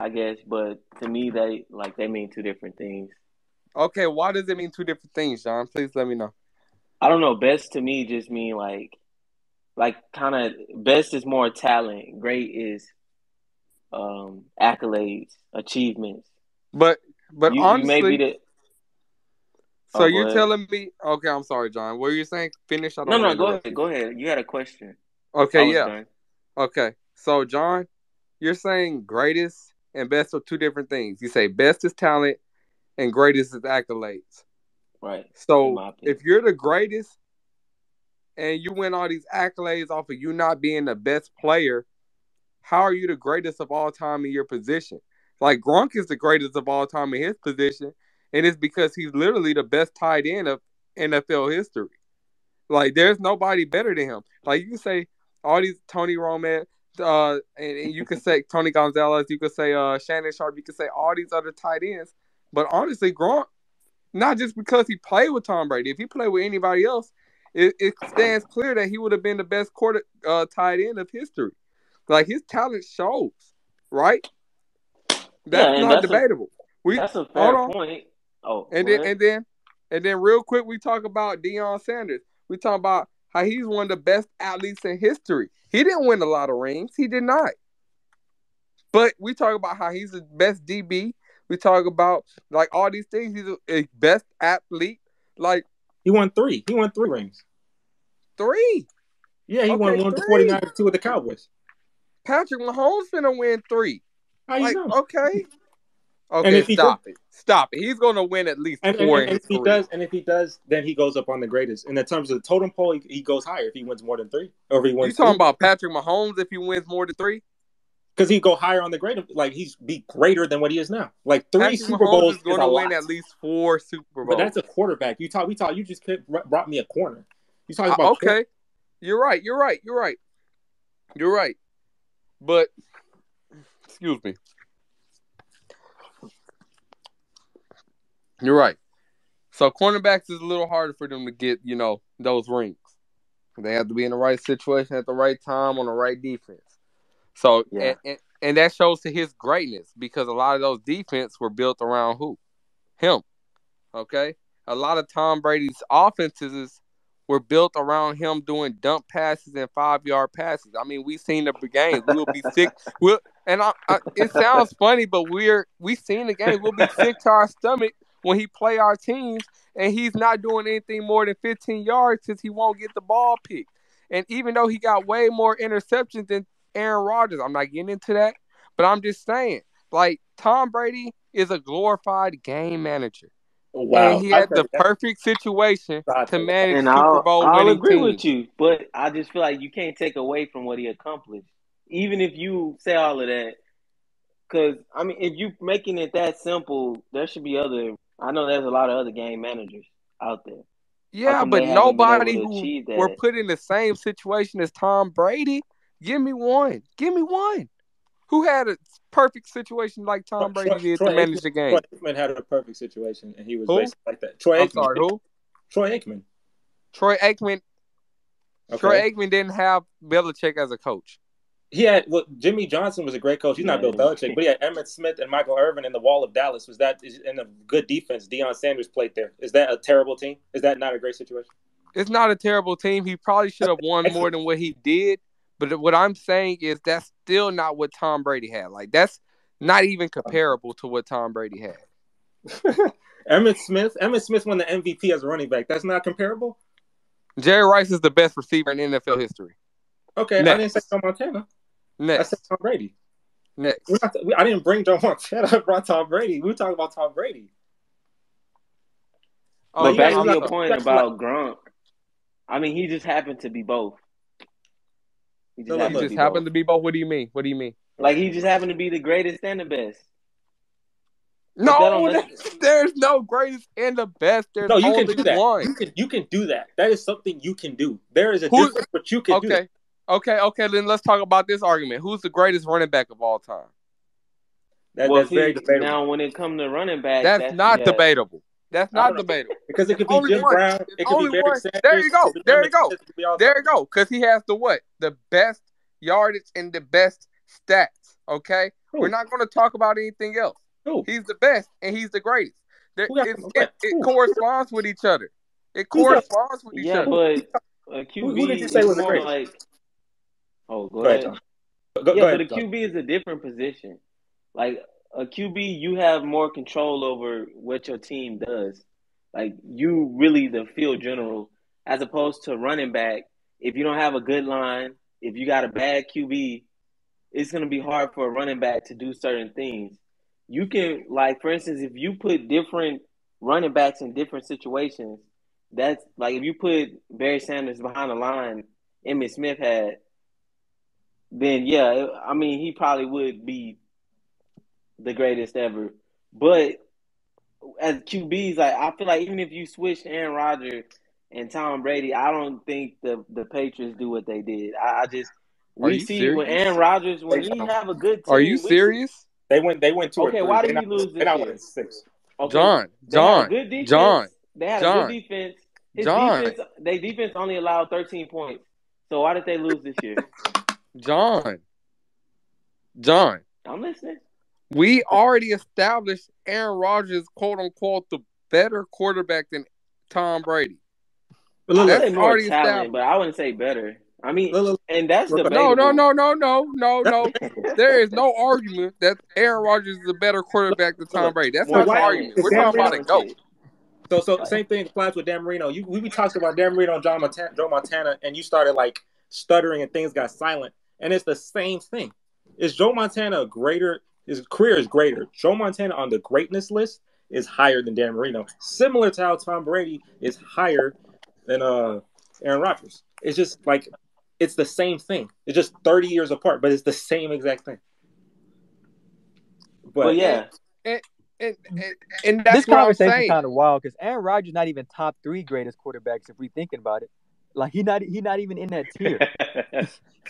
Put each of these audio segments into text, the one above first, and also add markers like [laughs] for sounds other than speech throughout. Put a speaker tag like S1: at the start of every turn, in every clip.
S1: I guess, but to me, they like they mean two different things.
S2: Okay, why does it mean two different things, John? Please let me know.
S1: I don't know. Best to me just mean like, like kind of best is more talent. Great is um accolades, achievements.
S2: But but
S1: You, you
S2: honestly,
S1: may be the
S2: so
S1: Oh,
S2: you're telling me? Okay, I'm sorry, John. What are you saying? Finish. I don't
S1: no, no. Go ahead,
S2: you.
S1: go ahead. You had a question.
S2: Okay, yeah.
S1: done.
S2: Okay, so John, you're saying greatest and best are two different things. You say best is talent, and greatest is accolades.
S1: Right.
S2: So if you're the greatest and you win all these accolades off of you not being the best player, how are you the greatest of all time in your position? Like Gronk is the greatest of all time in his position, and it's because he's literally the best tight end of NFL history. Like there's nobody better than him. Like you can say all these Tony Roman, uh, and, and you can say Tony Gonzalez, you could say uh Shannon Sharpe, you could say all these other tight ends. But honestly, Gronk, not just because he played with Tom Brady. If he played with anybody else, it, it stands clear that he would have been the best quarter uh, tight end of history. Like his talent shows, right? That's
S1: and
S2: not
S1: that's a-
S2: debatable. we
S1: That's a
S2: hold
S1: fair
S2: on.
S1: point. Oh,
S2: and then
S1: ahead.
S2: and then and then real quick we talk about Deion Sanders. We talk about how he's one of the best athletes in history. He didn't win a lot of rings. He did not. But we talk about how he's the best DB. We talk about like all these things. He's a, best athlete. Like
S3: He won three. He won three rings.
S2: three.
S3: Yeah, he
S2: Okay,
S3: won one with the 49ers, two with the Cowboys.
S2: Patrick Mahomes finna win three.
S3: How you
S2: Like
S3: know?
S2: okay. Okay,
S3: if he
S2: stop it. Stop it. He's gonna win at least
S3: And, and-
S2: four
S3: and
S2: in
S3: if he does, and if he does, then he goes up on the greatest. And in terms of the totem pole, he, he goes higher if he wins more than three, or if he
S2: You
S3: wins.
S2: talking about Patrick Mahomes if he wins more than three?
S3: because he go higher on the grade, like he's be greater than what he is now. Like three
S2: Patrick
S3: Super
S2: Mahomes
S3: Bowls
S2: is going to win
S3: lot.
S2: at least four Super Bowls.
S3: But that's a quarterback. You talk. We talk. You just brought me a corner. You talking
S2: Uh,
S3: about
S2: okay. You're right. You're right. You're right. You're right. But excuse me. You're right. So cornerbacks is a little harder for them to get, you know, those rings. They have to be in the right situation at the right time on the right defense. So
S1: Yeah.
S2: and, and, and that shows to his greatness because a lot of those defense were built around who? Him. Okay? A lot of Tom Brady's offenses were built around him doing dump passes and five yard passes. I mean, we've seen the games. We'll be sick. We'll and I, I, it sounds funny, but we're we've seen the game. We'll be sick to our stomach when he play our teams, and he's not doing anything more than 15 yards because he won't get the ball picked. And even though he got way more interceptions than Aaron Rodgers, I'm not getting into that, but I'm just saying, like Tom Brady is a glorified game manager,
S3: wow.
S2: and he
S3: I
S2: had the
S3: that.
S2: perfect situation
S3: Right.
S2: to manage
S1: and
S2: Super
S1: I'll,
S2: Bowl
S1: I'll
S2: winning
S1: agree
S2: teams.
S1: with you, but I just feel like you can't take away from what he accomplished, even if you say all of that. Because I mean, if you're making it that simple, there should be other. I know there's a lot of other game managers out there.
S2: Yeah, but
S1: they haven't been
S2: nobody who were put in the same situation as Tom Brady. Give me one. Give me one. Who had a perfect situation like Tom
S3: Troy-
S2: Brady did
S3: Troy
S2: to manage
S3: Aikman-
S2: the game?
S3: Troy Aikman had a perfect situation, and he was
S2: Who?
S3: basically like that. Troy
S2: I'm
S3: Aikman.
S2: sorry, who?
S3: Troy Aikman.
S2: Troy Aikman.
S3: Okay.
S2: Troy Aikman didn't have Belichick as a coach.
S3: He had well, Jimmy Johnson was a great coach. He's not
S1: Yeah.
S3: Bill Belichick, but he had Emmitt Smith and Michael Irvin in the Wall of Dallas. Was that in a good defense? Deion Sanders played there. Is that a terrible team? Is that not a great situation?
S2: It's not a terrible team. He probably should have won more than what he did. But what I'm saying is that's still not what Tom Brady had. Like that's not even comparable to what Tom Brady had. [laughs]
S3: Emmitt Smith. Emmitt Smith won the MVP as a running back. That's not comparable.
S2: Jerry Rice is the best receiver in NFL history.
S3: Okay, I didn't say Joe Montana. I said Tom Brady.
S2: next.
S3: We're not, we, I didn't bring Joe Montana. [laughs] I brought Tom Brady. We were talking about Tom Brady.
S2: Oh,
S1: but back to your point
S3: that's
S1: about Gronk, I mean, he just happened to be both. He just
S3: So,
S1: happened
S2: He
S1: to
S2: just
S1: be
S2: happened
S1: both.
S2: to be both. What do you mean? What do you mean?
S1: Like he just happened to be the greatest and the best.
S2: No,
S1: don't
S2: there's, [laughs] there's no greatest and the best. There's
S3: No, you
S2: only
S3: can do that.
S2: one.
S3: You can you can do that. That is something you can do. There is a
S2: Who-
S3: difference, but you can do
S2: Okay,
S3: that.
S2: Okay, okay. Then let's talk about this argument. Who's the greatest running back of all time?
S3: That,
S1: well,
S3: that's very debatable.
S1: now when it comes to running back,
S2: That's, not
S1: yeah.
S2: debatable. That's not debatable.
S3: because it could be
S2: only
S3: Jim
S2: one.
S3: Brown,
S2: It's
S3: it could
S2: only
S3: be Barry
S2: one.
S3: Sanders.
S2: There you go. There you go.
S3: Smith, it could be all
S2: There you go. Because he has the what? The best yardage and the best stats. Okay.
S3: Who?
S2: We're not going to talk about anything else.
S3: Who?
S2: He's the best and he's the greatest. There,
S3: Who
S2: it,
S3: the
S2: it, it corresponds with each other. It corresponds with each
S1: Yeah,
S2: other.
S1: but a QB
S3: Who- who did you say
S1: is
S3: was the
S1: more
S3: greatest?
S1: like. Oh, go,
S3: Go ahead,
S1: ahead.
S3: Go, go
S1: yeah,
S3: ahead,
S1: but a. QB is a different position. Like a QB, you have more control over what your team does. Like you really the field general, as opposed to running back. If you don't have a good line, if you got a bad QB, it's gonna be hard for a running back to do certain things. You can like, for instance, if you put different running backs in different situations, that's like if you put Barry Sanders behind the line, Emmitt Smith had then yeah, I mean he probably would be the greatest ever. But as QBs, like I feel like even if you switch Aaron Rodgers and Tom Brady, I don't think the the Patriots do what they did. I, I just
S2: Are
S1: we
S2: you
S1: see
S2: serious?
S1: when Aaron Rodgers when
S3: They
S1: he
S3: don't.
S1: have a good team.
S2: Are you
S1: we see-
S2: serious?
S3: They went. They went two
S1: Okay, why did he lose
S3: They
S1: this
S3: not winning six.
S1: Okay,
S2: John,
S1: they
S2: John,
S1: good defense.
S2: John,
S1: they had
S2: John.
S1: a good defense. His
S2: John.
S1: defense, they defense only allowed 13 points. So why did they lose this year? [laughs]
S2: John. John.
S1: I'm listening.
S2: We already established Aaron Rodgers, quote unquote, the better quarterback than Tom Brady.
S3: But look,
S1: would
S2: That's
S1: more
S2: already
S1: talent,
S2: established.
S1: but I wouldn't say better. I mean,
S3: look, look,
S1: and that's
S3: the
S1: debatable.
S2: No, no, no, no, no, no, [laughs] no. There is no argument that Aaron Rodgers is a better quarterback than Tom Brady. That's
S1: More
S2: not the
S3: why-
S2: argument. We're
S3: Dan
S2: talking about a
S3: Marino-
S2: goat.
S3: So, so same thing applies with Dan Marino. You we, we talked about Dan Marino and John Montana, Joe Montana, and you started like stuttering and things got silent, and it's the same thing. Is Joe Montana greater? His career is greater. Joe Montana on the greatness list is higher than Dan Marino. Similar to how Tom Brady is higher than uh Aaron Rodgers. It's just like it's the same thing. It's just thirty years apart, but it's the same exact thing. But,
S1: But yeah,
S2: And, and, and that's
S4: this
S2: what
S4: conversation
S2: saying.
S4: kind of wild because Aaron Rodgers not even top three greatest quarterbacks if we're thinking about it. Like he not he not even in that [laughs] tier.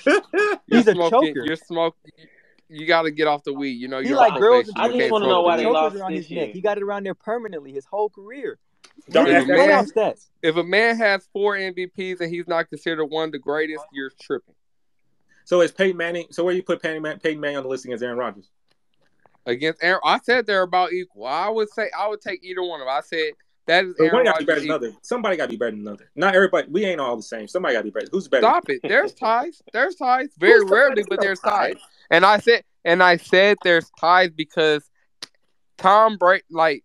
S2: You're [laughs]
S4: He's a
S2: smoking.
S4: choker.
S2: You're smoking. You got to get off the weed. You know
S4: He
S2: you're
S4: like girls
S1: I just
S2: can't
S1: wanna know why
S2: the
S1: they
S2: weed.
S1: lost
S4: Chokers around his
S1: this year.
S4: neck. He got it around there permanently his whole career.
S3: Don't
S2: If a man,
S4: stats.
S2: if a man has four MVPs and he's not considered one of the greatest, you're tripping.
S3: So is Peyton Manning? So where you put Peyton, Man, Peyton Manning on the list against Aaron Rodgers?
S2: Against Aaron, I said they're about equal. I would say I would take either one of them. I said that is
S3: But
S2: Aaron
S3: one got to be better than another. Somebody got to be better than another. Not everybody. We ain't all the same. Somebody got to be better. Who's better?
S2: Stop it. There's [laughs] ties. There's ties. Very
S3: Who's
S2: rarely, but there's
S3: No
S2: ties. And I said, and I said there's ties because Tom Brady. Like,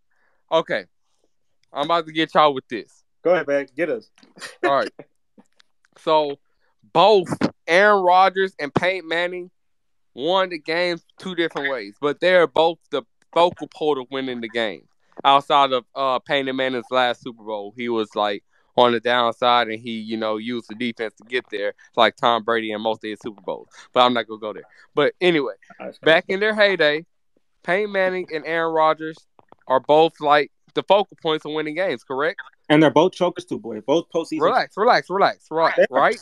S2: okay, I'm about to get y'all with this.
S3: Go ahead, man. Get us. [laughs]
S2: All right. so both Aaron Rodgers and Peyton Manning won the games two different ways, but they're both the focal point of winning the game. Outside of uh, Peyton Manning's last Super Bowl, he was like on the downside, and he, you know, used the defense to get there, like Tom Brady and most of his Super Bowls. But I'm not gonna go there. But anyway, back in their heyday, Peyton Manning and Aaron Rodgers are both like the focal points of winning games. Correct?
S3: And they're both chokers too, boy. Both postseason.
S2: Relax, relax, relax. Right, right.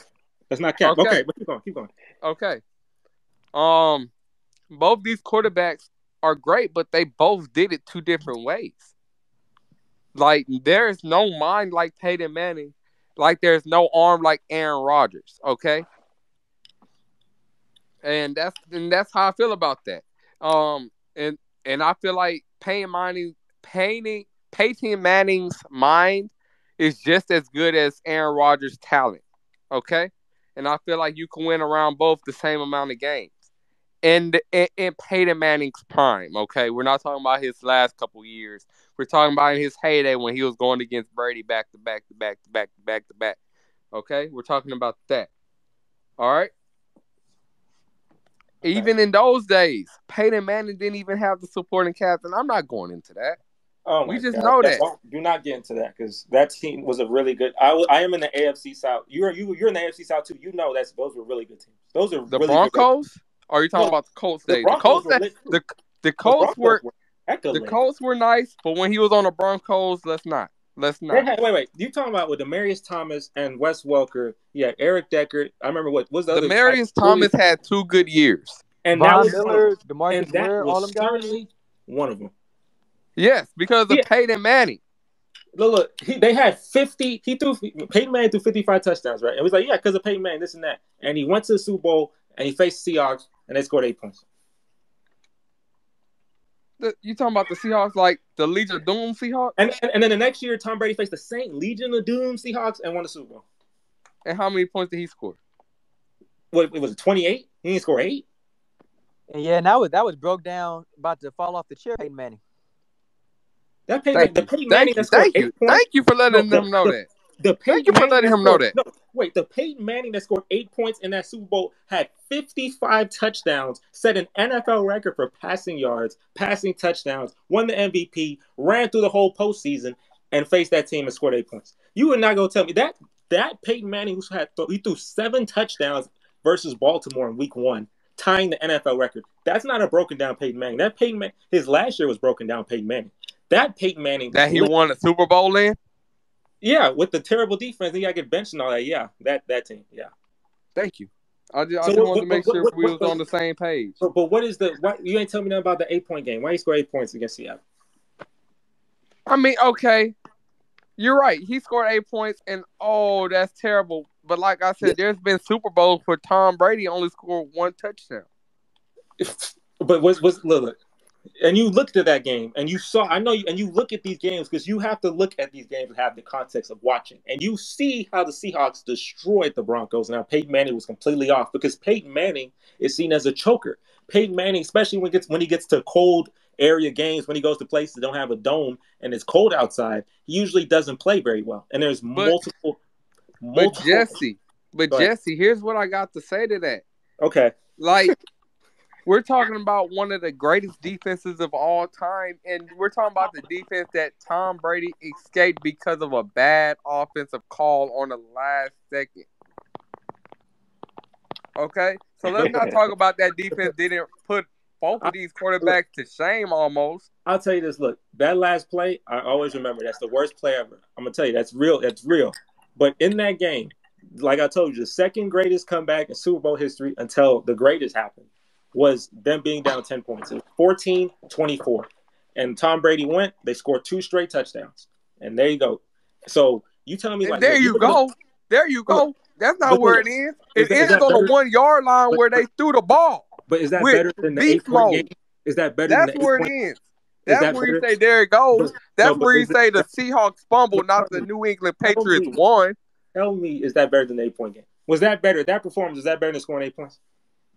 S3: That's not cap.
S2: Okay.
S3: Okay. but keep going. Keep going.
S2: Okay. Um, both these quarterbacks are great, but they both did it two different ways. Like there is no mind like Peyton Manning, like there's no arm like Aaron Rodgers. Okay. And that's and that's how I feel about that. Um, and and I feel like Peyton Manning, Peyton, Peyton Manning's mind is just as good as Aaron Rodgers' talent. Okay and I feel like you can win around both the same amount of games. And in, in Peyton Manning's prime, okay, we're not talking about his last couple years. We're talking about in his heyday when he was going against Brady back to back to back to back to back to back. Okay, we're talking about that. All right. Even in those days, Peyton Manning didn't even have the supporting cast, and I'm not going into that.
S3: Oh
S2: We just
S3: God.
S2: know that.
S3: Do not get into that because that team was a really good. I, I am in the AFC South. You're you you're in the AFC South too. You know that's those were really good teams. Those are
S2: The
S3: really
S2: Broncos? Or are you talking
S3: No,
S2: about the Colts
S3: Good.
S2: days?
S3: The
S2: The Colts,
S3: were
S2: the, the
S3: The
S2: Colts
S3: Broncos
S2: were
S3: heck of
S2: The. Colts were nice, but when he was on the Broncos, let's not. Let's not.
S3: had- wait, wait. You talking about with Demaryius Thomas and Wes Welker? Yeah, Eric Decker. I remember what was the other.
S2: Demaryius
S3: like,
S2: Thomas had two good years.
S3: and that
S4: Von
S3: was one of
S4: Miller,
S3: them.
S4: Demarcus
S3: and that
S4: Ware, all
S3: was
S4: them guys.
S3: certainly one of them.
S2: Yes, because of
S3: Yeah.
S2: Peyton Manning.
S3: Look, look he, they had 50. He threw Peyton Manning threw 55 touchdowns, right? And he was like, yeah, because of Peyton Manning, this and that. And he went to the Super Bowl and he faced Seahawks and they scored eight points.
S2: The, you talking about the Seahawks, like the Legion of Doom Seahawks?
S3: And, and and then the next year, Tom Brady faced the same Legion of Doom Seahawks and won the Super Bowl.
S2: And how many points did he score?
S3: What it was twenty eight? He didn't score eight.
S4: And yeah, and that was that was broke down about to fall off the chair, Peyton Manning.
S3: That Peyton,
S2: Thank
S3: the
S2: you.
S3: Peyton
S2: Thank
S3: Manning
S2: you.
S3: that scored
S2: Thank you.
S3: eight points.
S2: Thank you for letting
S3: No,
S2: them know
S3: the-
S2: that.
S3: The Peyton
S2: you for
S3: Manning
S2: letting him know
S3: scored-
S2: that.
S3: No, wait, the Peyton Manning that scored eight points in that Super Bowl had 55 touchdowns, set an NFL record for passing yards, passing touchdowns, won the MVP, ran through the whole postseason, and faced that team and scored eight points. You would not go tell me that that Peyton Manning who had he threw seven touchdowns versus Baltimore in Week One, tying the NFL record. That's not a broken down Peyton Manning. That Peyton Manning, his last year was broken down Peyton Manning. That Peyton Manning
S2: That he won a Super Bowl in?
S3: Yeah, with the terrible defense, he got to get benched and all that. Yeah, that that team. Yeah.
S2: Thank you. I just, I just
S3: what-
S2: wanted to make
S3: what-
S2: sure
S3: what-
S2: we was on the same page.
S3: But, but what is the what you ain't tell me nothing about the eight point game? Why he score eight points against Seattle?
S2: I mean, okay, you're right. He scored eight points, and oh, that's terrible. But like I said, there's been Super Bowls where Tom Brady only scored one touchdown. [laughs]
S3: But was was look, look, and you looked at that game and you saw. I know you and you look at these games because you have to look at these games and have the context of watching, and you see how the Seahawks destroyed the Broncos. Now Peyton Manning was completely off because Peyton Manning is seen as a choker. Peyton Manning, especially when he gets when he gets to cold area games, when he goes to places that don't have a dome and it's cold outside, he usually doesn't play very well. And there's multiple,
S2: But
S3: multiple.
S2: Jesse, but
S3: Go ahead.
S2: Jesse, here's what I got to say to that.
S3: okay,
S2: Like, we're talking about one of the greatest defenses of all time, and we're talking about the defense that Tom Brady escaped because of a bad offensive call on the last second. Okay, so let's not talk about that defense [laughs] didn't put both of these quarterbacks to shame almost.
S3: I'll tell you this. Look, that last play, I always remember. That's the worst play ever. I'm gonna tell you, that's real. That's real. But in that game, like I told you, the second greatest comeback in Super Bowl history until the greatest happened was them being down 10 points. It was 14 24. And Tom Brady went, they scored two straight touchdowns. And there you go. So you telling me like
S2: there you go. There you go. That's not where it ends.
S3: is
S2: It
S3: that- is
S2: ends
S3: that
S2: on the one yard line
S3: But-
S2: where they threw the ball.
S3: But is that better than the eight point game? Is that better
S2: That's
S3: than the
S2: where it ends. That's
S3: that
S2: where you say there it goes. That's
S3: no,
S2: where you
S3: is
S2: say the Seahawks fumble, not the New England
S3: Tell
S2: Patriots
S3: me.
S2: won.
S3: Tell me, is that better than the eight point game? Was that better? That performance, is that better than scoring eight points?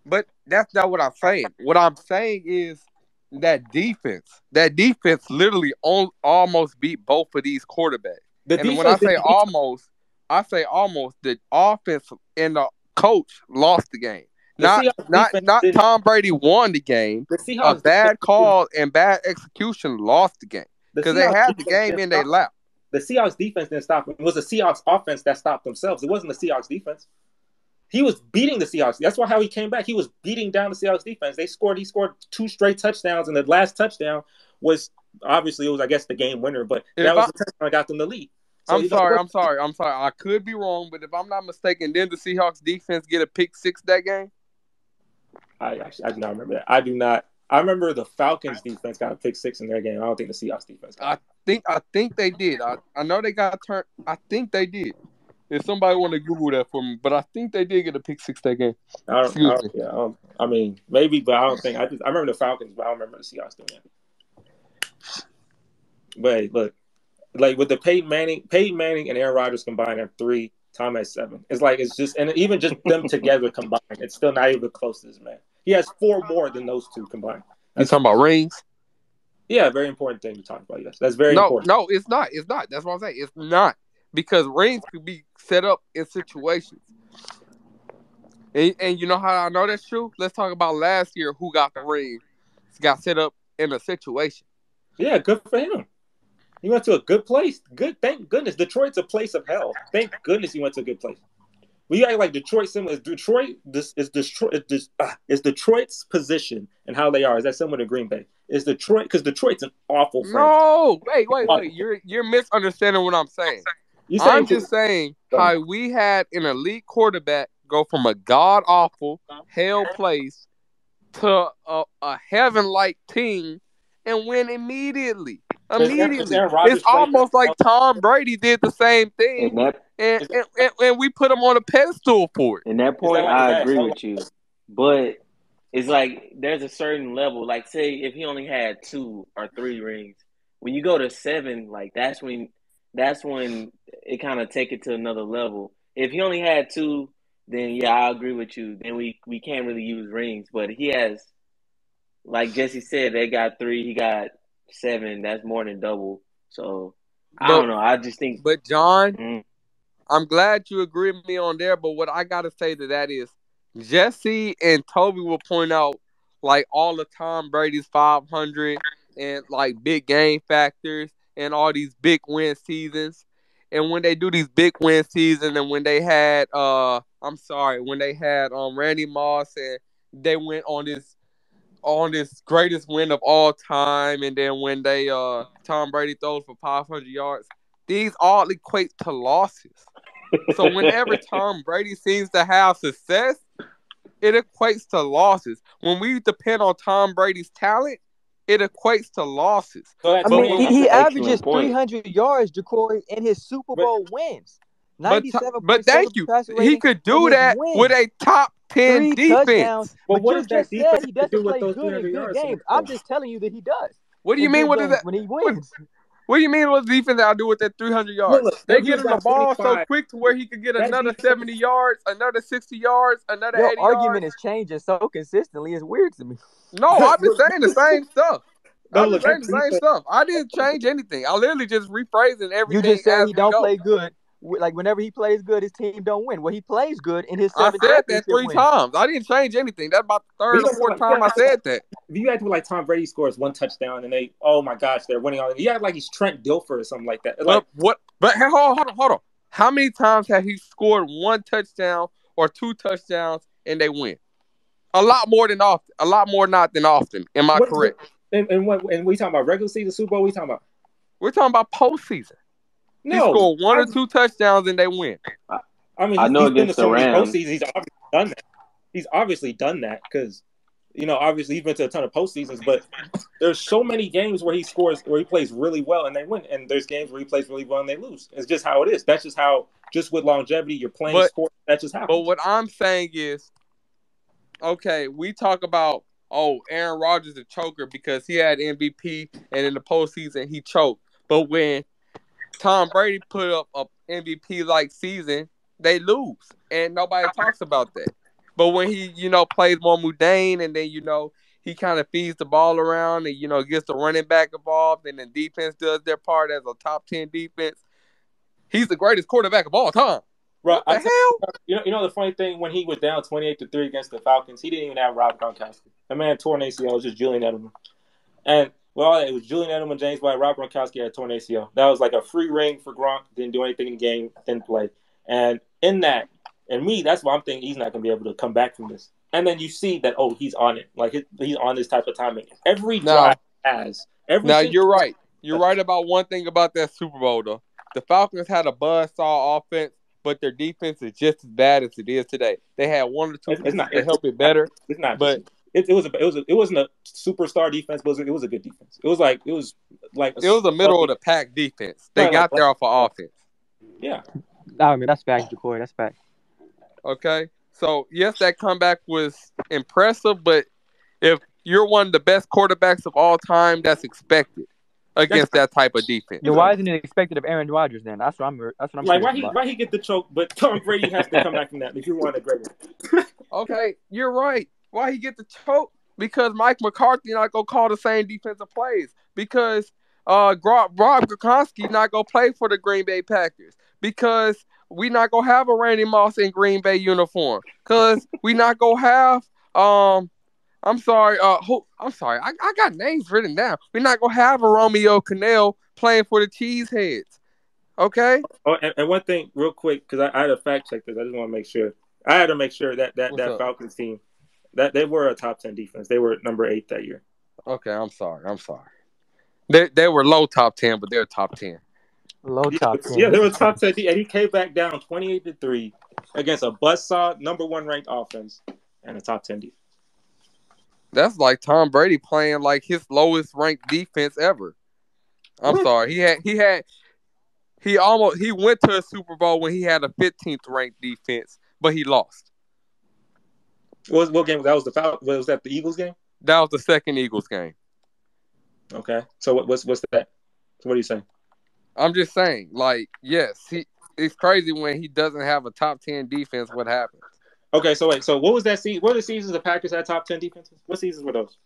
S2: But that's not what I'm saying. What I'm saying is that defense, that defense literally al- almost beat both of these quarterbacks.
S3: The
S2: and when I say almost, I say almost. The offense and the coach lost the game. Not
S3: Seahawks
S2: not not Tom Brady won the game.
S3: the
S2: A bad call and bad execution lost the game
S3: The
S2: because they had the game in their lap.
S3: The Seahawks defense didn't stop. It was the Seahawks offense that stopped themselves. It wasn't the Seahawks defense. He was beating the Seahawks. That's why how he came back. He was beating down the Seahawks defense. They scored. He scored two straight touchdowns, and the last touchdown was obviously it was I guess the game winner, but
S2: If
S3: that was
S2: I-
S3: the touchdown that got them the lead. So,
S2: I'm sorry. I'm sorry. I'm sorry. I could be wrong, but if I'm not mistaken, didn't the Seahawks defense get a pick six that game?
S3: I actually I do not remember that. I do not. I remember the Falcons defense got a pick six in their game. I don't think the Seahawks defense. Got it.
S2: Think I think they did. I, I know they got turned. I think they did. If somebody want to Google that for me, but I think they did get a pick six that game.
S3: I don't, I,
S2: Excuse
S3: don't, yeah, I, I mean, maybe, but I don't think. I just I remember the Falcons, but I don't remember the Seahawks doing that. But hey, look, like with the Peyton Manning, Peyton Manning and Aaron Rodgers combined are three. Tom has seven. It's like it's just, and even just them together combined, it's still not even close to this man. He has four more than those two combined.
S2: You talking about rings?
S3: Yeah, very important thing to talk about. Yes, that's very
S2: no,
S3: important.
S2: no, it's not. It's not. That's what I'm saying. It's not because rings could be set up in situations. And, and you know how I know that's true? Let's talk about last year who got the ring. Got set up in a situation.
S3: Yeah, good for him. He went to a good place. Good, thank goodness. Detroit's a place of hell. Thank goodness he went to a good place. We act like Detroit similar. Is Detroit this is Detroit is, ah, is Detroit's position and how they are. Is that similar to Green Bay? Is Detroit because Detroit's an awful franchise.
S2: No, wait, wait, wait. You're you're misunderstanding what I'm saying.
S3: You
S2: I'm just saying how we had an elite quarterback go from a god awful hell place to a, a heaven like team and win immediately. Immediately. It's almost like Tom Brady did the same thing,
S1: And that
S2: and, and, and, and we put him on a pedestal for it.
S1: in that point, I agree with you. But it's like there's a certain level. Like say if he only had two or three rings, when you go to seven, like that's when that's when it kind of take it to another level. If he only had two, then yeah, I agree with you. Then we we can't really use rings. But he has, like Jesse said, they got three. He got seven. That's more than double. So I
S2: But-
S1: don't know. I just think.
S2: But John,
S1: Mm.
S2: I'm glad you agree with me on there. But what I gotta say to that is, Jesse and Toby will point out like all the Tom Brady's 500 and like big game factors and all these big win seasons. And when they do these big win seasons, and when they had, uh, I'm sorry, when they had um Randy Moss and they went on this on this greatest win of all time, and then when they uh Tom Brady throws for 500 yards, these all equate to losses. So whenever [laughs] Tom Brady seems to have success, it equates to losses. When we depend on Tom Brady's talent, it equates to losses.
S4: I mean, he, he
S1: Excellent
S4: averages
S1: point.
S4: 300 yards, Jacory, in his Super
S3: But-
S4: Bowl wins.
S2: But,
S4: 97
S2: but thank you. He could do that
S4: wins.
S2: with a top 10
S4: Three
S2: defense.
S3: But
S4: But,
S3: what
S4: you
S3: does that
S4: just
S3: defense
S4: said he doesn't
S3: do with
S4: play
S3: those
S4: good in good games. I'm just telling you that he does.
S2: What do you
S4: in
S2: mean?
S4: good
S2: What does that?
S4: when he wins?
S2: What do you mean? What defense I'll do with that 300 yards?
S3: look,
S2: they
S3: they
S2: get him the ball so quick to where he could get
S3: That
S2: another
S3: defense-
S2: 70 yards, another 60 yards, another
S4: Your
S2: 80
S4: argument
S2: yards.
S4: is changing so consistently. It's weird to me.
S2: No, [laughs] I've been saying the same stuff.
S3: No,
S2: I've been
S3: look,
S2: saying the same
S3: defense-
S2: stuff. I didn't change anything. I literally just rephrasing everything.
S4: You just said he don't
S2: go.
S4: play good. Like whenever he plays good, his team don't win. Well, he plays good in his
S2: I said that three
S4: wins.
S2: times. I didn't change anything. That's about the third or fourth time I said that.
S3: If you act like Tom Brady scores one touchdown and they, oh my gosh, they're winning all. You act like he's Trent Dilfer or something like that. Like,
S2: But what? But hey, hold on, hold on, hold on. How many times have he scored one touchdown or two touchdowns and they win? A lot more than often. A lot more not than often. Am I
S3: What-
S2: correct?
S3: and, and what? And we talking about regular season Super Bowl? We talking about
S2: We're talking about postseason. He
S3: no?
S2: scored one or two touchdowns and they win.
S3: I mean,
S1: I know
S3: he's been
S1: against the
S3: many
S1: Rams.
S3: postseasons. He's obviously done that. He's obviously done that because, you know, obviously he's been to a ton of postseasons. But there's so many games where he scores, where he plays really well and they win, and there's games where he plays really well and they lose. It's just how it is. That's just how. Just with longevity, you're playing
S2: But-
S3: sport. That just happens.
S2: But what I'm saying is, okay, we talk about oh, Aaron Rodgers a choker because he had MVP and in the postseason he choked. But when Tom Brady put up a MVP like season, they lose, and nobody talks about that. But when he, you know, plays more mundane, and then you know he kind of feeds the ball around, and you know gets the running back involved, and then defense does their part as a top ten defense. He's the greatest quarterback of all time.
S3: Bro,
S2: What the hell?
S3: You know, you know the funny thing when he was down twenty eight to three against the Falcons, he didn't even have Rob Gronkowski. The man tore an ACL. It was just Julian Edelman, and well, it was Julian Edelman, James White, Rob Gronkowski had torn ACL. That was like a free ring for Gronk. Didn't do anything in the game. Didn't play. And in that, and me, that's why I'm thinking he's not going to be able to come back from this. And then you see that oh, he's on it. Like he- he's on this type of timing. Every
S2: No.
S3: drive he has. Every
S2: Now you're right. You're right about one thing about that Super Bowl though. The Falcons had a buzzsaw offense, but their defense is just as bad as it is today. They had one or two
S3: It's- it's
S2: pieces
S3: not-
S2: to help it better.
S3: It's not,
S2: But-
S3: it, it was a, it was a, it wasn't a superstar defense, but it was, a, it was a good defense. It was like it was like
S2: It was a middle of the pack defense. They
S3: Right,
S2: got
S3: like-
S2: there off of offense.
S3: yeah.
S4: I mean, that's fact, Jacory. That's fact.
S2: Okay. So yes, that comeback was impressive, but if you're one of the best quarterbacks of all time, that's expected against that type of defense.
S4: Then why isn't it expected of Aaron Rodgers? Then that's what I'm. That's what I'm.
S3: Like why he
S4: about.
S3: why he get the choke, but Tom Brady has to come back from that if you want a great one. [laughs] [laughs]
S2: Okay, you're right. Why he get the choke? Because Mike McCarthy not gonna call the same defensive plays. Because uh, Rob, Rob Gronkowski not gonna play for the Green Bay Packers. Because we not gonna have a Randy Moss in Green Bay uniform. Because we not gonna have um. I'm sorry. Uh, who, I'm sorry. I, I got names written down. We're not gonna have a Romeo Crennel playing for the Cheeseheads. Okay.
S3: Oh, and, and one thing, real quick, because I, I had to fact check this. I just want to make sure. I had to make sure that that,
S2: What's
S3: that
S2: up?
S3: Falcons team, that they were a top ten defense. They were number eight that year.
S2: Okay. I'm sorry. I'm sorry. They they were low top ten, but they're top ten.
S4: Low top ten.
S3: Yeah, they were top ten, and he came back down twenty eight to three against a buzzsaw number one ranked offense and a top ten defense.
S2: That's like Tom Brady playing like his lowest ranked defense ever. I'm
S3: What?
S2: sorry. He had he had he almost he went to a Super Bowl when he had a 15th ranked defense, but he lost.
S3: What, was, what game? That was the Fal- was that the Eagles game?
S2: That was the second Eagles game.
S3: Okay. So what, what's what's that? So what are you saying?
S2: I'm just saying, like, yes, he. It's crazy when he doesn't have a top ten defense. What happens?
S3: Okay, so wait, so what was that season? What are the seasons the Packers had top ten defenses? What seasons were those?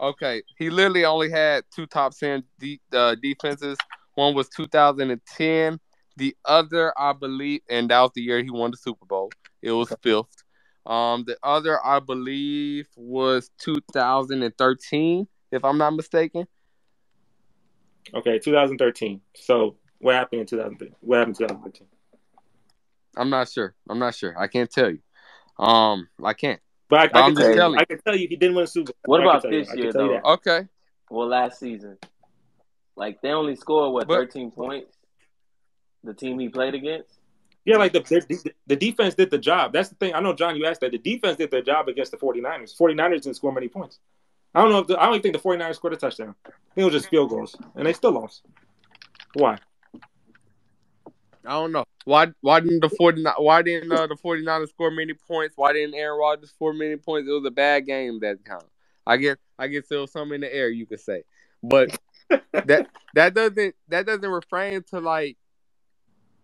S2: Okay, he literally only had two top ten de- uh, defenses. One was 2010. The other, I believe, and that was the year he won the Super Bowl. It was fifth. Um, the other, I believe, was 2013, if I'm not mistaken.
S3: Okay, 2013. So what happened in 2013? What happened in 2013?
S2: I'm not sure. I'm not sure. I can't tell you. Um, I can't.
S3: But I, I,
S2: I'm
S3: can,
S2: just
S3: tell you,
S2: telling
S3: I can tell you he didn't win a Super Bowl.
S1: What
S3: I
S1: about
S3: tell you-
S1: this year, though?
S2: Okay.
S1: Well, last season, like they only scored what
S2: But-
S1: 13 points. The team he played against.
S3: Yeah, like the, the the defense did the job. That's the thing. I know, John, you asked that. The defense did their job against the 49ers. 49ers didn't score many points. I don't know if the, I don't even think the 49ers scored a touchdown. I think it was just field goals, and they still lost. Why?
S2: I don't know. Why why didn't the 49 why didn't uh, the 49ers score many points? Why didn't Aaron Rodgers score many points? It was a bad game that time. I guess I guess there was something in the air you could say. But [laughs] that that doesn't that doesn't refrain to like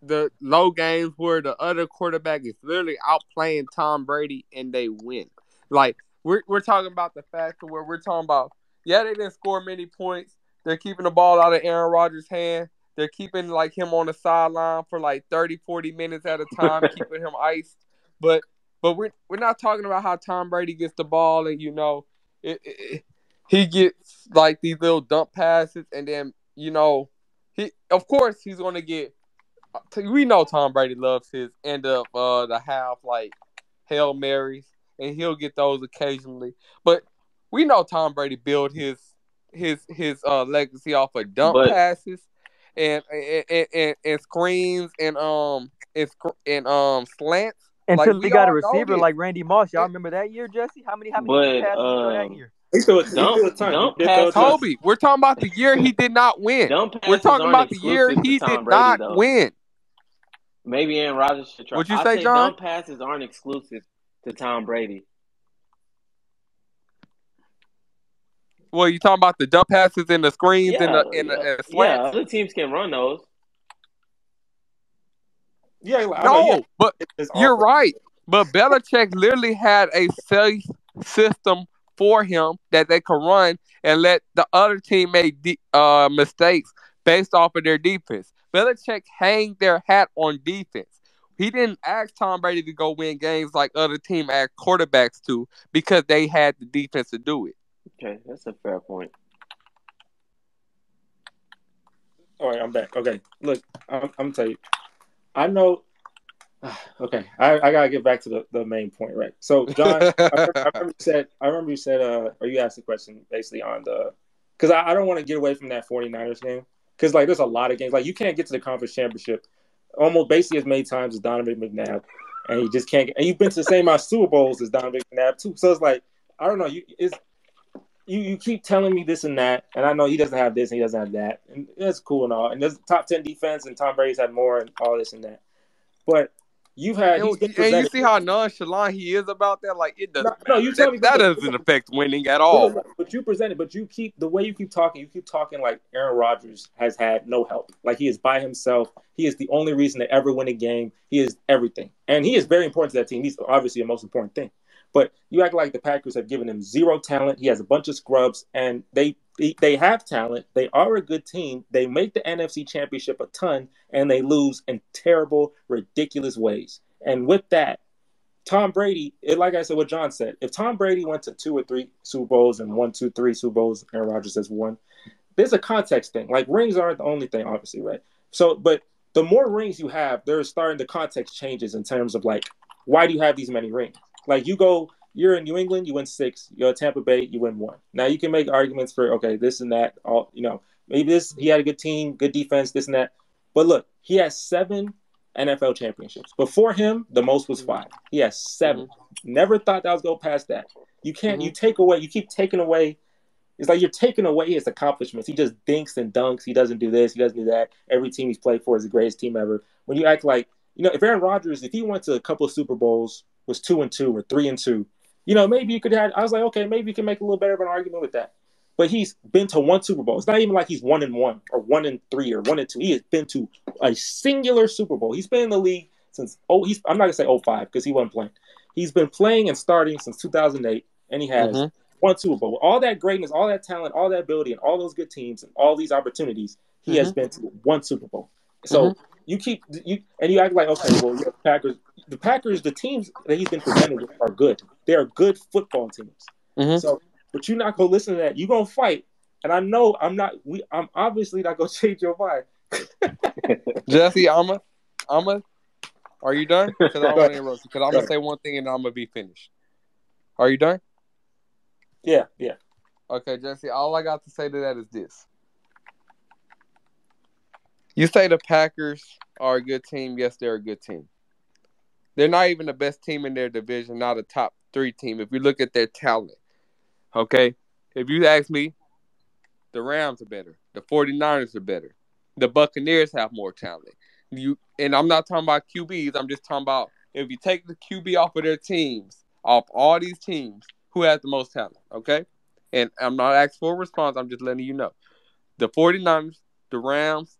S2: the low games where the other quarterback is literally outplaying Tom Brady and they win. Like we're we're talking about the fact where we're talking about yeah they didn't score many points. They're keeping the ball out of Aaron Rodgers' hand. They're keeping like him on the sideline for like 30, 40 minutes at a time, [laughs] keeping him iced. But but we're we're not talking about how Tom Brady gets the ball and you know it, it, he gets like these little dump passes and then you know he of course he's gonna get. We know Tom Brady loves his end of uh the half like hail marys and he'll get those occasionally. But we know Tom Brady built his his his uh legacy off of dump
S1: But-
S2: passes and and, and and and screens and um and, and um slants.
S4: Until
S2: Like,
S4: they got a receiver like Randy Moss. Y'all remember that year, Jesse? How many how many
S1: But,
S4: passes he threw that
S1: um,
S4: year?
S3: He still, he
S1: Dump-
S3: still a
S1: dump
S3: He did throw a
S1: passes-
S3: ton.
S2: Toby, we're talking about the year he did not win.
S1: Dump passes
S2: We're talking about the year he did
S1: Brady,
S2: not
S1: though.
S2: win.
S1: Maybe Aaron Rodgers should try.
S2: What'd you
S1: I
S2: say,
S1: say
S2: John?
S1: dump passes aren't exclusive to Tom Brady.
S2: Well, you talking about the dump passes and the screens and the and the
S1: yeah.
S2: uh,
S1: yeah, other teams can run those.
S3: Yeah, I
S2: No,
S3: know, yeah,
S2: but You're
S3: awful.
S2: right. But Belichick literally had a safe system for him that they could run and let the other team make de- uh, mistakes based off of their defense. Belichick hang their hat on defense. He didn't ask Tom Brady to go win games like other team asked quarterbacks to because they had the defense to do it.
S1: Okay, that's a fair point.
S3: All right, I'm back. Okay, look, I'm, I'm gonna tell you. I know. [sighs] Okay, I, I gotta get back to the, the main point, right? So, John, I, [laughs] remember, I remember you said, I remember you said, uh, or you asked the question basically on the, because I, I don't want to get away from that 49ers game, because like there's a lot of games, like you can't get to the conference championship almost basically as many times as Donovan McNabb, and you just can't. And you've been to the same amount of Super Bowls as Donovan McNabb too. So it's like I don't know. You it's you you keep telling me this and that, and I know he doesn't have this and he doesn't have that, and that's cool and all. And there's top ten defense, and Tom Brady's had more and all this and that. But you've had
S2: And, and you see how nonchalant he is about that? Like it doesn't.
S3: No, no, you tell me-
S2: that, that doesn't affect winning at all.
S3: But, but you presented, but you keep the way you keep talking. You keep talking like Aaron Rodgers has had no help. Like he is by himself. He is the only reason to ever win a game. He is everything, and he is very important to that team. He's obviously the most important thing. But you act like the Packers have given him zero talent. He has a bunch of scrubs, and they they, have talent. They are a good team. They make the NFC Championship a ton, and they lose in terrible, ridiculous ways. And with that, Tom Brady, it, like I said, what John said, if Tom Brady went to two or three Super Bowls and one, two, three Super Bowls, Aaron Rodgers has one, there's a context thing. Like rings aren't the only thing, obviously, right? So, but the more rings you have, there's starting the context changes in terms of like, why do you have these many rings? Like you go, you're in New England, you win six. You're at Tampa Bay, you win one. Now you can make arguments for okay, this and that. All you know, maybe this he had a good team, good defense, this and that. But look, he has seven NFL championships. Before him, the most was mm-hmm. five. He has 7 mm-hmm. Never thought that was go past that. You can't. You mm-hmm. take away. You keep taking away. It's like you're taking away his accomplishments. He just dinks and dunks. He doesn't do this. He doesn't do that. Every team he's played for is the greatest team ever. When you act like you know, if Aaron Rodgers, if he went to a couple of Super Bowls, was two and two or three and two, You know, maybe you could have. I was like, okay, maybe you can make a little better of an argument with that. But he's been to one Super Bowl. It's not even like he's one and one or one and three or one and two. He has been to a singular Super Bowl. He's been in the league since oh he's I'm not gonna say 05 because he wasn't playing. He's been playing and starting since 2008, and he has
S2: Mhm.
S3: one Super Bowl. With all that greatness, all that talent, all that ability, and all those good teams and all these opportunities, he has been to one Super Bowl. So you keep you and you act like okay, well, the Packers, the Packers, the teams that he's been presented with are good. They are good football teams.
S2: Mhm.
S3: So, but you're not gonna listen to that. You're gonna fight. And I know I'm not. We. I'm obviously not gonna [laughs] change your mind. [laughs]
S2: Jesse, I'm a, I'm a. Are you done? Because I don't
S3: Go
S2: want
S3: ahead.
S2: to interrupt you. Because I'm gonna say one thing and I'm gonna be finished. Are you done?
S3: Yeah, yeah.
S2: Okay, Jesse. All I got to say to that is this: You say the Packers are a good team. Yes, they're a good team. They're not even the best team in their division, not a top three team. If you look at their talent, okay. If you ask me, the Rams are better. The 49ers are better. The Buccaneers have more talent. You and I'm not talking about QBs. I'm just talking about if you take the QB off of their teams, off all these teams, who has the most talent, okay? And I'm not asking for a response. I'm just letting you know. The 49ers, the Rams,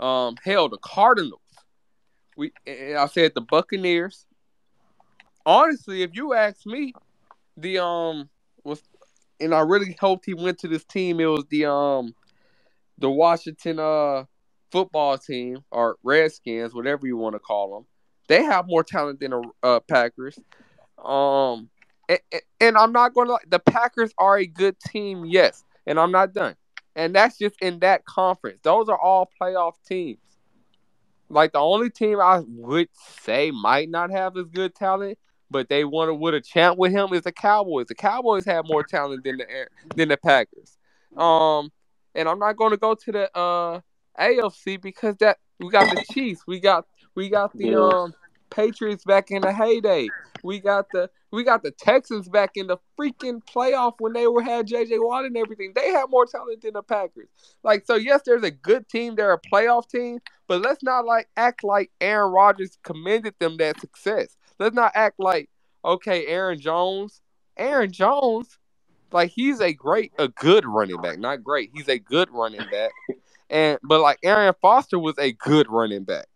S2: um, hell, the Cardinals. We I said the Buccaneers. Honestly, if you ask me, the um was and I really hoped he went to this team. It was the um the Washington uh football team or Redskins, whatever you want to call them. They have more talent than the uh, Packers. Um, and, and I'm not going to. The Packers are a good team, yes, and I'm not done. And that's just in that conference. Those are all playoff teams. Like the only team I would say might not have as good talent, but they want to would a champ with him is the Cowboys. The Cowboys have more talent than the than the Packers. Um, and I'm not going to go to the uh AFC because that we got the Chiefs, we got we got the um Patriots back in the heyday. We got the we got the Texans back in the freaking playoff when they were had JJ Watt and everything. They have more talent than the Packers. Like so, yes, there's a good team. They're a playoff team, but let's not like act like Aaron Rodgers commended them that success. Let's not act like okay, Aaron Jones, Aaron Jones, like he's a great, a good running back. Not great, he's a good running back. And but like Arian Foster was a good running back.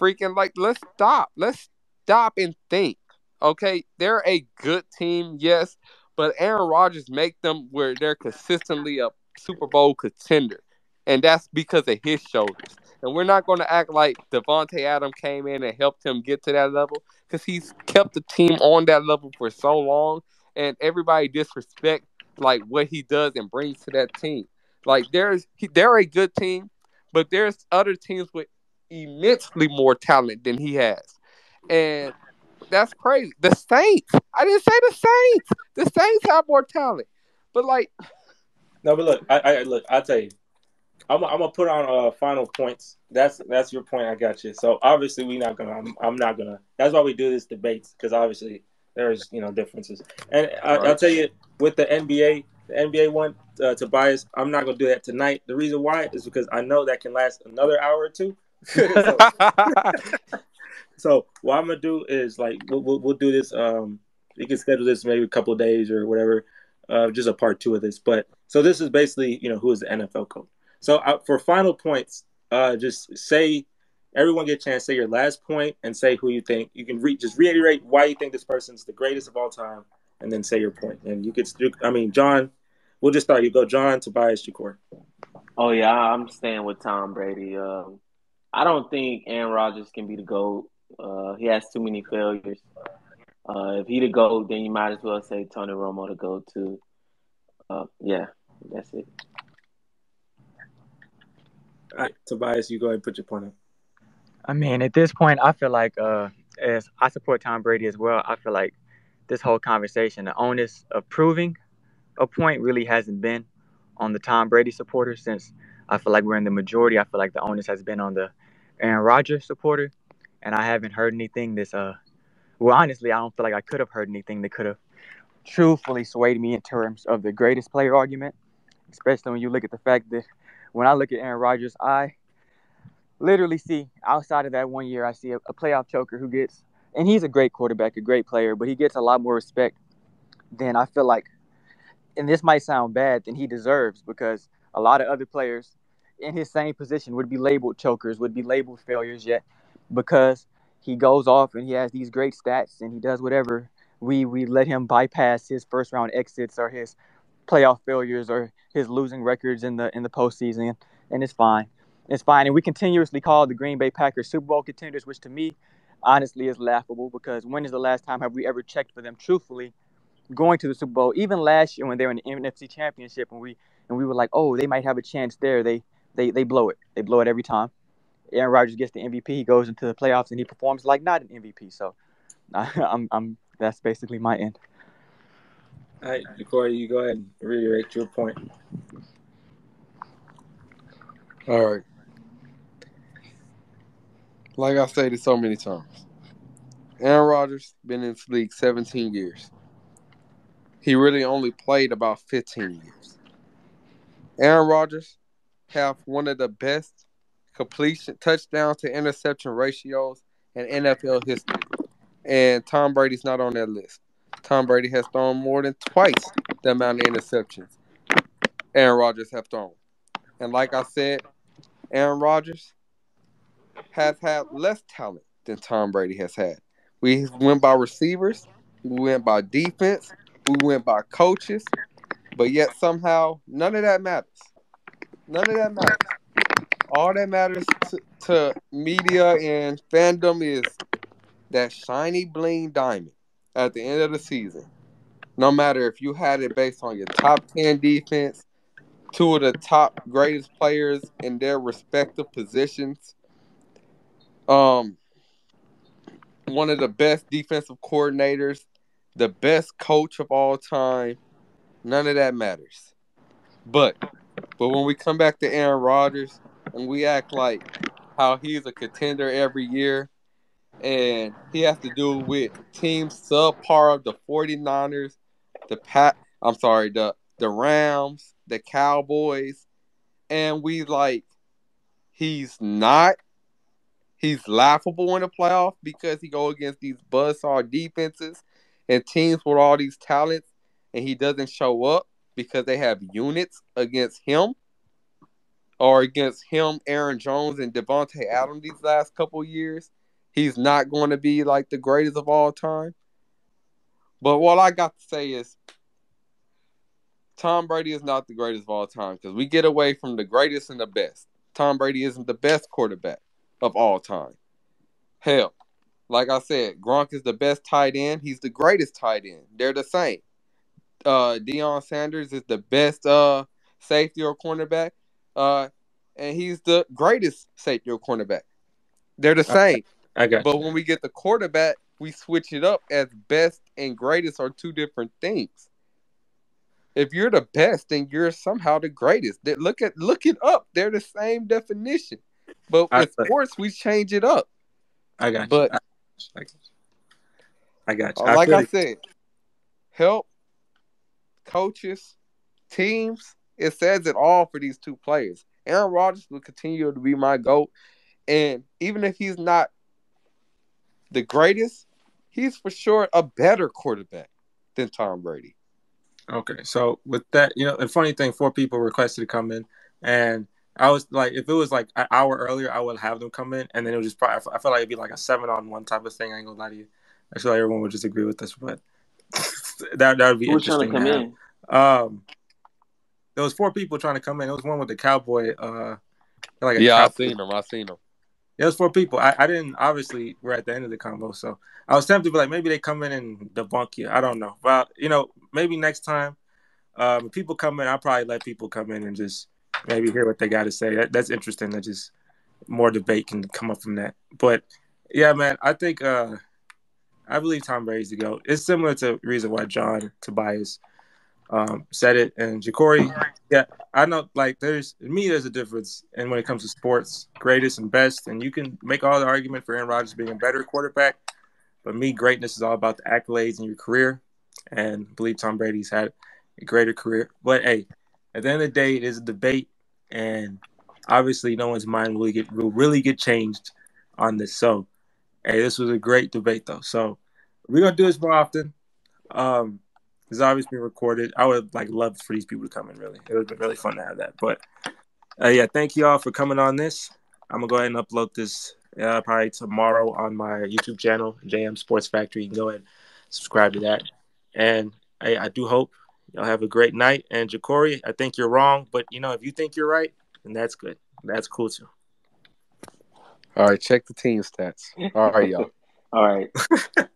S2: Freaking like, let's stop. Let's stop and think. Okay, they're a good team, yes, but Aaron Rodgers make them where they're consistently a Super Bowl contender, and that's because of his shoulders. And we're not going to act like Davante Adams came in and helped him get to that level because he's kept the team on that level for so long, and everybody disrespect like what he does and brings to that team. Like there's they're a good team, but there's other teams with immensely more talent than he has, and that's crazy. The Saints, I didn't say the Saints. The Saints have more talent, but like
S3: No, but look, I, I look. I tell you, I'm, I'm gonna put on uh final points. That's that's your point. I got you. So obviously we not gonna. I'm, I'm not gonna. That's why we do this debates because obviously there's you know differences. And I, I'll
S2: Right.
S3: tell you with the NBA, the NBA one, uh, Tobias, I'm not gonna do that tonight. The reason why is because I know that can last another hour or two. [laughs] so, so what I'm gonna do is like we'll, we'll, we'll do this. Um, we can schedule this maybe a couple days or whatever. Uh, just a part two of this. But so this is basically you know who is the NFL coach. So uh, for final points, uh, just say everyone get a chance. Say your last point and say who you think. You can re- just reiterate why you think this person's the greatest of all time, and then say your point. And you could. I mean, John. We'll just start. You go, John, Tobias, Shakur.
S1: Oh yeah, I'm staying with Tom Brady. Um, I don't think Aaron Rodgers can be the GOAT. Uh, he has too many failures. Uh, if he the GOAT, then you might as well say Tony Romo to go too. Uh, yeah, that's it.
S3: All right, Tobias, you go ahead and put your point up.
S4: I mean, at this point, I feel like uh, as I support Tom Brady as well. I feel like this whole conversation, the onus of proving a point, really hasn't been on the Tom Brady supporters since I feel like we're in the majority. I feel like the onus has been on the Aaron Rodgers supporter, and I haven't heard anything this. Uh, well, honestly, I don't feel like I could have heard anything that could have truthfully swayed me in terms of the greatest player argument, especially when you look at the fact that when I look at Aaron Rodgers, I literally see outside of that one year, I see a, a playoff choker who gets and he's a great quarterback, a great player, but he gets a lot more respect than I feel like, and this might sound bad, than he deserves because a lot of other players in his same position would be labeled chokers, would be labeled failures, yet because he goes off and he has these great stats and he does whatever, we we let him bypass his first round exits or his playoff failures or his losing records in the in the postseason, and it's fine. It's fine. And we continuously call the Green Bay Packers Super Bowl contenders, which to me, honestly, is laughable because when is the last time have we ever checked for them truthfully going to the Super Bowl? Even last year when they were in the NFC Championship and we and we were like, oh, they might have a chance there. They they they blow it. They blow it every time. Aaron Rodgers gets the MVP. He goes into the playoffs and he performs like not an MVP. So I, [laughs] I'm I'm that's basically my end.
S3: All right, Corey, you go ahead and reiterate your point.
S2: All right. Like I said it so many times, Aaron Rodgers been in this league 17 years. He really only played about 15 years. Aaron Rodgers have one of the best completion touchdown to interception ratios in NFL history. And Tom Brady's not on that list. Tom Brady has thrown more than twice the amount of interceptions Aaron Rodgers have thrown. And like I said, Aaron Rodgers has had less talent than Tom Brady has had. We went by receivers, we went by defense, we went by coaches, but yet somehow none of that matters. None of that matters. All that matters to, to media and fandom is that shiny bling diamond at the end of the season. No matter if you had it based on your top 10 defense, two of the top greatest players in their respective positions, um, one of the best defensive coordinators, the best coach of all time, none of that matters. But but when we come back to Aaron Rodgers and we act like how he's a contender every year, and he has to do with teams subpar of the 49ers, the Pat I'm sorry, the the Rams, the Cowboys, and we like he's not he's laughable in the playoff because he go against these buzzsaw defenses and teams with all these talents and he doesn't show up because they have units against him or against him, Aaron Jones and Davante Adams these last couple years he's not going to be like the greatest of all time. But what I got to say is Tom Brady is not the greatest of all time because we get away from the greatest and the best. Tom Brady isn't the best quarterback of all time. Hell, like I said, Gronk is the best tight end. He's the greatest tight end. They're the same. Uh, Deion Sanders is the best uh, safety or cornerback. Uh, and he's the greatest safety or cornerback. They're the same.
S3: I got
S2: But when we get the quarterback, we switch it up as best and greatest are two different things. If you're the best, then you're somehow the greatest. Look at look it up. They're the same definition. But
S3: I-
S2: with sports, we change it up.
S3: I got
S2: But-
S3: you. I, I got you. I got you.
S2: Uh, like
S3: feel
S2: I said, help, coaches, teams. It says it all for these two players. Aaron Rodgers will continue to be my GOAT. And even if he's not the greatest, he's for sure a better quarterback than Tom Brady.
S3: Okay, so with that, you know, the funny thing, four people requested to come in, and I was like, if it was like an hour earlier, I would have them come in, and then it was just probably, I felt like it'd be like a seven on one type of thing. I ain't gonna lie to you. I feel like everyone would just agree with this, but [laughs] that that would be
S1: Who was trying to come
S3: to have.
S1: in?
S3: Um, there was four people trying to come in. There was one with the cowboy. Uh, like a
S2: Yeah, I
S3: cowboy-
S2: seen him. I seen him.
S3: There was four people. I, I didn't obviously we're at the end of the combo, so I was tempted to be like maybe they come in and debunk you. I don't know, but you know maybe next time, um, people come in, I'll probably let people come in and just maybe hear what they got to say. That, that's interesting. That just more debate can come up from that. But yeah, man, I think uh, I believe Tom Brady's the go. It's similar to the reason why John Tobias um, said it and Ja'Cory. Yeah, I know. Like, there's me. There's a difference, and when it comes to sports, greatest and best, and you can make all the argument for Aaron Rodgers being a better quarterback. But me, greatness is all about the accolades in your career, and I believe Tom Brady's had a greater career. But hey, at the end of the day, it is a debate, and obviously, no one's mind will get will really get changed on this. So, Hey, this was a great debate though. So we're gonna do this more often. Um, it's obviously being recorded. I would like love for these people to come in. Really, it would have been really fun to have that. But uh, yeah, thank you all for coming on this. I'm gonna go ahead and upload this uh, probably tomorrow on my YouTube channel, JM Sports Factory. You can go ahead and subscribe to that. And I, I do hope y'all have a great night. And Jacory, I think you're wrong, but you know if you think you're right, then that's good. That's cool too.
S2: All right, check the team stats. All right, y'all. [laughs]
S1: All right. [laughs]